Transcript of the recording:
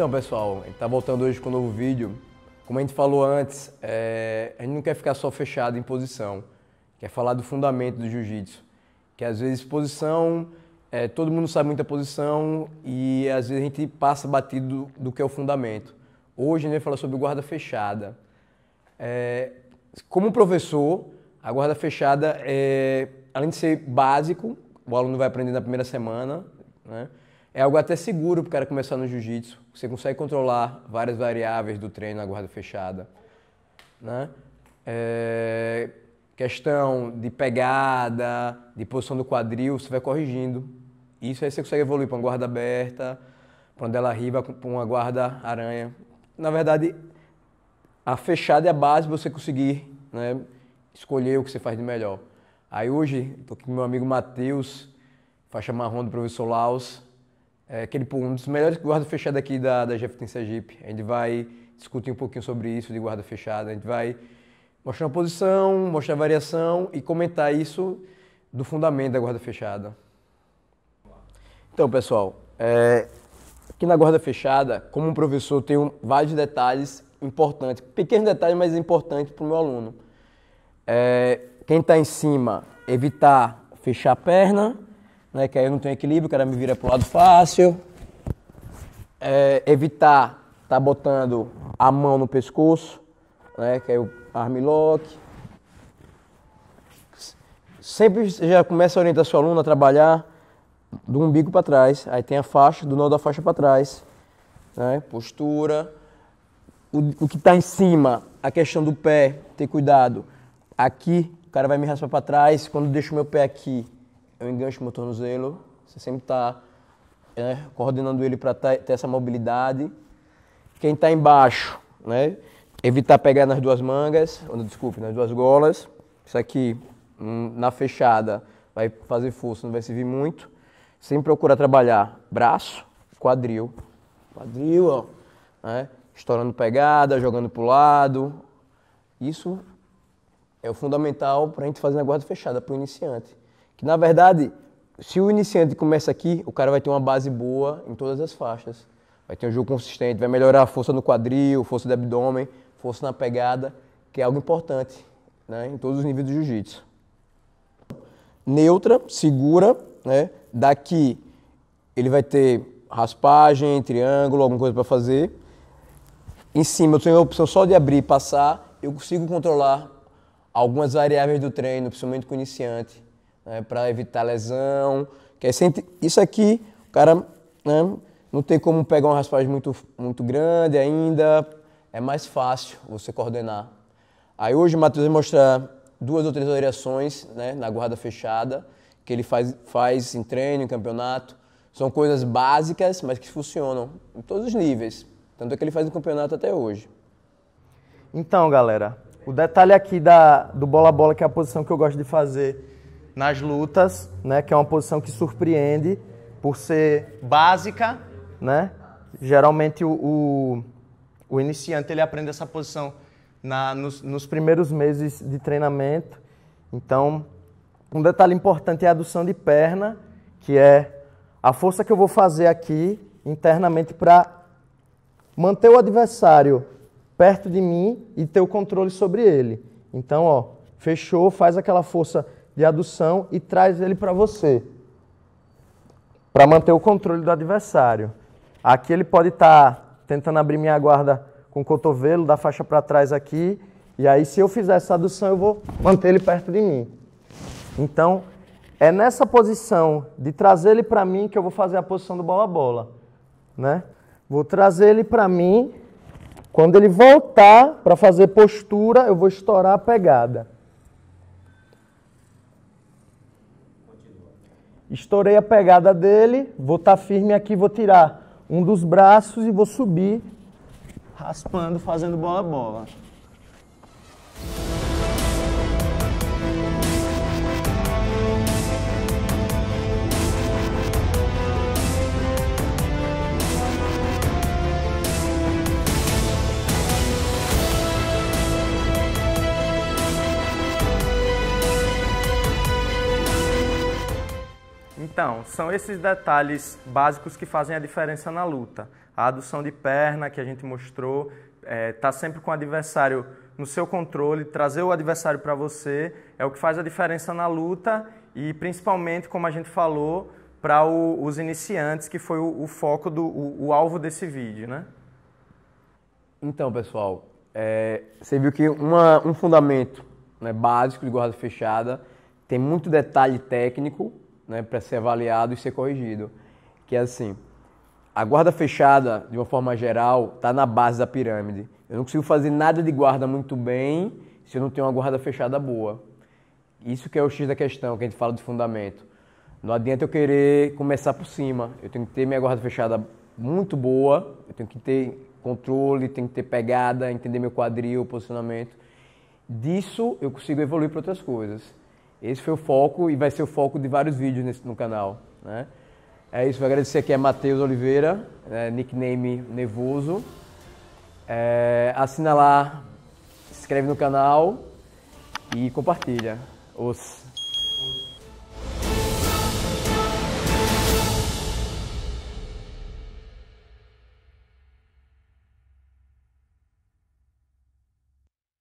Então, pessoal, a gente tá voltando hoje com um novo vídeo. Como a gente falou antes, é, a gente não quer ficar só fechado em posição, quer falar do fundamento do jiu-jitsu. Que às vezes posição, é, todo mundo sabe muita posição e às vezes a gente passa batido do, do que é o fundamento. Hoje a gente vai falar sobre guarda fechada. É, como professor, a guarda fechada, é, além de ser básico, o aluno vai aprender na primeira semana, né? É algo até seguro para o cara começar no jiu-jitsu. Você consegue controlar várias variáveis do treino na guarda fechada. Né? É, questão de pegada, de posição do quadril, você vai corrigindo. Isso aí você consegue evoluir para uma guarda aberta, para uma dela riba, para uma guarda aranha. Na verdade, a fechada é a base para você conseguir né, escolher o que você faz de melhor. Aí hoje, estou aqui com meu amigo Matheus, faixa marrom do professor Laos, é aquele, um dos melhores guarda fechada aqui da, da GFT Sergipe. A gente vai discutir um pouquinho sobre isso de guarda fechada. A gente vai mostrar a posição, mostrar a variação e comentar isso do fundamento da guarda fechada. Então, pessoal, é, aqui na guarda fechada, como um professor, tenho vários detalhes importantes, pequenos detalhes, mas importantes para o meu aluno. É, quem está em cima, evitar fechar a perna, né, que aí eu não tenho equilíbrio, o cara me vira para o lado fácil. É, evitar tá botando a mão no pescoço, né, que aí o armlock. Sempre já começa a orientar seu aluno a trabalhar do umbigo para trás, aí tem a faixa, do nó da faixa para trás, né, postura. O, o que está em cima, a questão do pé, ter cuidado. Aqui, o cara vai me raspar para trás, quando deixo o meu pé aqui, eu engancho o meu tornozelo, você sempre está né, coordenando ele para ter essa mobilidade. Quem está embaixo, né, evitar pegar nas duas mangas, ou, desculpe, nas duas golas. Isso aqui, hum, na fechada, vai fazer força, não vai servir muito. Sempre procurar trabalhar braço, quadril. Quadril, ó, né, estourando pegada, jogando para o lado. Isso é o fundamental para a gente fazer na guarda fechada, para o iniciante. Que na verdade, se o iniciante começa aqui, o cara vai ter uma base boa em todas as faixas. Vai ter um jogo consistente, vai melhorar a força no quadril, força do abdômen, força na pegada, que é algo importante né, em todos os níveis do jiu-jitsu. Neutra, segura, né? Daqui ele vai ter raspagem, triângulo, alguma coisa para fazer. Em cima eu tenho a opção só de abrir e passar, eu consigo controlar algumas variáveis do treino, principalmente com o iniciante né, para evitar lesão. Que é sempre, isso aqui, o cara né, não tem como pegar uma raspagem muito, muito grande ainda, é mais fácil você coordenar. Aí hoje o Matheus vai mostrar duas ou três variações né, na guarda fechada, que ele faz, faz em treino, em campeonato. São coisas básicas, mas que funcionam em todos os níveis. Tanto é que ele faz no campeonato até hoje. Então, galera, o detalhe aqui da, do bola-bola, que é a posição que eu gosto de fazer nas lutas, né, que é uma posição que surpreende por ser básica, né? Geralmente o, o, o iniciante ele aprende essa posição na, nos, nos primeiros meses de treinamento. Então, um detalhe importante é a adução de perna, que é a força que eu vou fazer aqui internamente para manter o adversário perto de mim e ter o controle sobre ele. Então, ó, fechou, faz aquela força de adução e traz ele para você, para manter o controle do adversário. Aqui ele pode estar tá tentando abrir minha guarda com o cotovelo, da faixa para trás aqui, e aí se eu fizer essa adução eu vou manter ele perto de mim. Então, é nessa posição de trazer ele para mim que eu vou fazer a posição do bola-bola, né? Vou trazer ele para mim. Quando ele voltar para fazer postura, eu vou estourar a pegada. Estourei a pegada dele, vou estar tá firme aqui, vou tirar um dos braços e vou subir raspando, fazendo bola-bola. Então, são esses detalhes básicos que fazem a diferença na luta. A adução de perna que a gente mostrou, é, tá sempre com o adversário no seu controle, trazer o adversário para você é o que faz a diferença na luta e principalmente, como a gente falou, para os iniciantes, que foi o, o foco do o, o, alvo desse vídeo, né? Então, pessoal, é, você viu que uma, um fundamento né, básico de guarda fechada tem muito detalhe técnico né, para ser avaliado e ser corrigido, que é assim, a guarda fechada, de uma forma geral, está na base da pirâmide. Eu não consigo fazer nada de guarda muito bem se eu não tenho uma guarda fechada boa. Isso que é o X da questão, que a gente fala de fundamento. Não adianta eu querer começar por cima. Eu tenho que ter minha guarda fechada muito boa, eu tenho que ter controle, tenho que ter pegada, entender meu quadril, posicionamento. Disso eu consigo evoluir para outras coisas. Esse foi o foco e vai ser o foco de vários vídeos nesse, no canal. Né? É isso, vou agradecer aqui a Matheus Oliveira, é, nickname Nervoso. É, assina lá, se inscreve no canal e compartilha. Os.